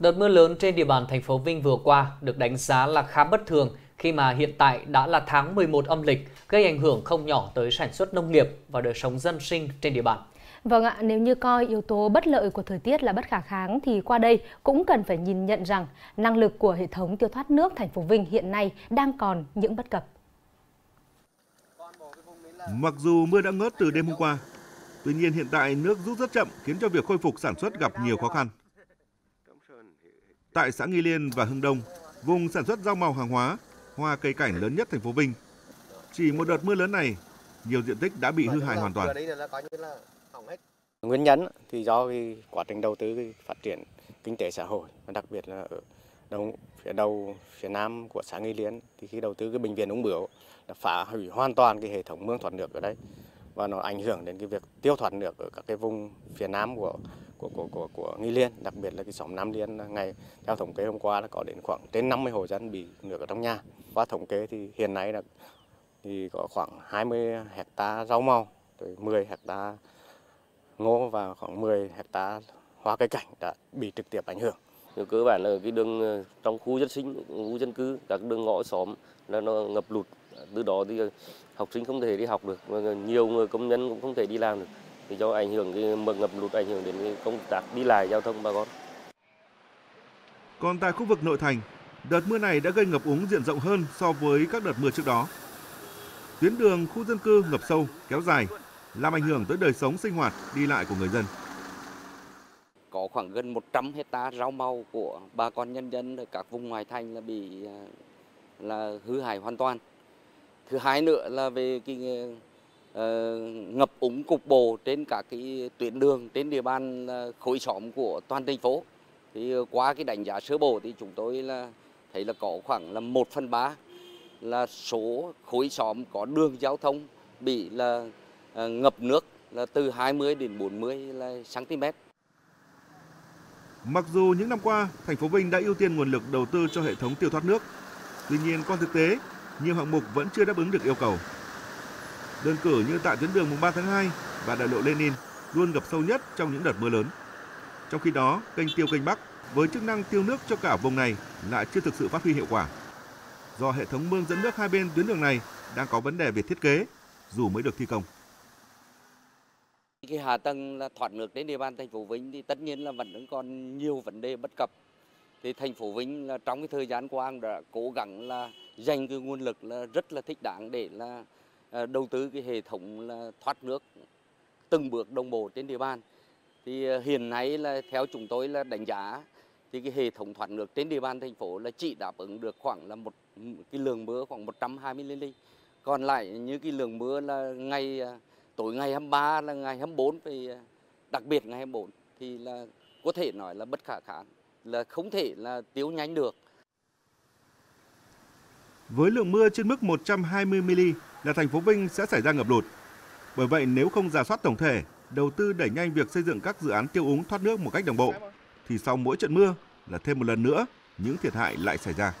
Đợt mưa lớn trên địa bàn thành phố Vinh vừa qua được đánh giá là khá bất thường khi mà hiện tại đã là tháng 11 âm lịch, gây ảnh hưởng không nhỏ tới sản xuất nông nghiệp và đời sống dân sinh trên địa bàn. Vâng ạ, nếu như coi yếu tố bất lợi của thời tiết là bất khả kháng thì qua đây cũng cần phải nhìn nhận rằng năng lực của hệ thống tiêu thoát nước thành phố Vinh hiện nay đang còn những bất cập. Mặc dù mưa đã ngớt từ đêm hôm qua, tuy nhiên hiện tại nước rút rất chậm khiến cho việc khôi phục sản xuất gặp nhiều khó khăn. Tại xã Nghi Liên và Hưng Đông, vùng sản xuất rau màu hàng hóa, hoa cây cảnh lớn nhất thành phố Vinh, chỉ một đợt mưa lớn này, nhiều diện tích đã bị hư hại hoàn toàn. Nguyên nhân thì do cái quá trình đầu tư phát triển kinh tế xã hội và đặc biệt là ở đầu phía đầu phía nam của xã Nghi Liên thì khi đầu tư cái bệnh viện ung bướu đã phá hủy hoàn toàn cái hệ thống mương thoát nước ở đây và nó ảnh hưởng đến cái việc tiêu thoát nước ở các cái vùng phía nam của của của của, của Nghi Liên, đặc biệt là cái xóm Nam Liên ngày theo thống kê hôm qua là có đến khoảng trên 50 hộ dân bị nước ở trong nhà. Qua thống kê thì hiện nay là thì có khoảng 20 hecta rau màu, rồi 10 hecta ngô và khoảng 10 hecta hoa cây cảnh đã bị trực tiếp ảnh hưởng. Cơ bản là cái đường ờ, trong khu dân sinh, khu dân cư, các đường ngõ xóm là nó ngập lụt. Từ đó thì học sinh không thể đi học được, nhiều người công nhân cũng không thể đi làm được thì do ảnh hưởng cái mực ngập lụt ảnh hưởng đến cái công tác đi lại giao thông bà con. Còn tại khu vực nội thành, đợt mưa này đã gây ngập úng diện rộng hơn so với các đợt mưa trước đó. Tuyến đường khu dân cư ngập sâu, kéo dài, làm ảnh hưởng tới đời sống sinh hoạt, đi lại của người dân. Có khoảng gần 100 hecta rau màu của bà con nhân dân ở các vùng ngoại thành là bị à, là hư hại hoàn toàn. Thứ hai nữa là về cái ờ, ngập úng cục bộ trên các cái tuyến đường trên địa bàn ờ, khối xóm của toàn thành phố. Thì ờ, qua cái đánh giá sơ bộ thì chúng tôi là thấy là có khoảng là 1 phần 3 là số khối xóm có đường giao thông bị là ngập nước là từ 20 đến 40 là cm. Mặc dù những năm qua, thành phố Vinh đã ưu tiên nguồn lực đầu tư cho hệ thống tiêu thoát nước, tuy nhiên qua thực tế, nhiều hạng mục vẫn chưa đáp ứng được yêu cầu. Đơn cử như tại tuyến đường mùng 3 tháng 2 và đại lộ Lenin luôn ngập sâu nhất trong những đợt mưa lớn. Trong khi đó, kênh tiêu kênh Bắc với chức năng tiêu nước cho cả vùng này lại chưa thực sự phát huy hiệu quả. Do hệ thống mương dẫn nước hai bên tuyến đường này đang có vấn đề về thiết kế dù mới được thi công. Cái hạ tầng là thoát nước đến địa bàn thành phố Vinh thì tất nhiên là vẫn còn nhiều vấn đề bất cập. Thì thành phố Vinh là trong cái thời gian qua đã cố gắng là dành cái nguồn lực là rất là thích đáng để là à, đầu tư cái hệ thống là thoát nước từng bước đồng bộ trên địa bàn. Thì à, hiện nay là theo chúng tôi là đánh giá thì cái hệ thống thoát nước trên địa bàn thành phố là chỉ đáp ứng được khoảng là một, cái lượng mưa khoảng 120 mm. Còn lại như cái lượng mưa là ngày à, tối ngày 23 là ngày 24 thì đặc biệt ngày 24 thì là có thể nói là bất khả kháng là không thể là tiêu nhanh được. Với lượng mưa trên mức 120 mm là thành phố Vinh sẽ xảy ra ngập lụt. Bởi vậy nếu không giả soát tổng thể, đầu tư đẩy nhanh việc xây dựng các dự án tiêu úng thoát nước một cách đồng bộ thì sau mỗi trận mưa là thêm một lần nữa những thiệt hại lại xảy ra.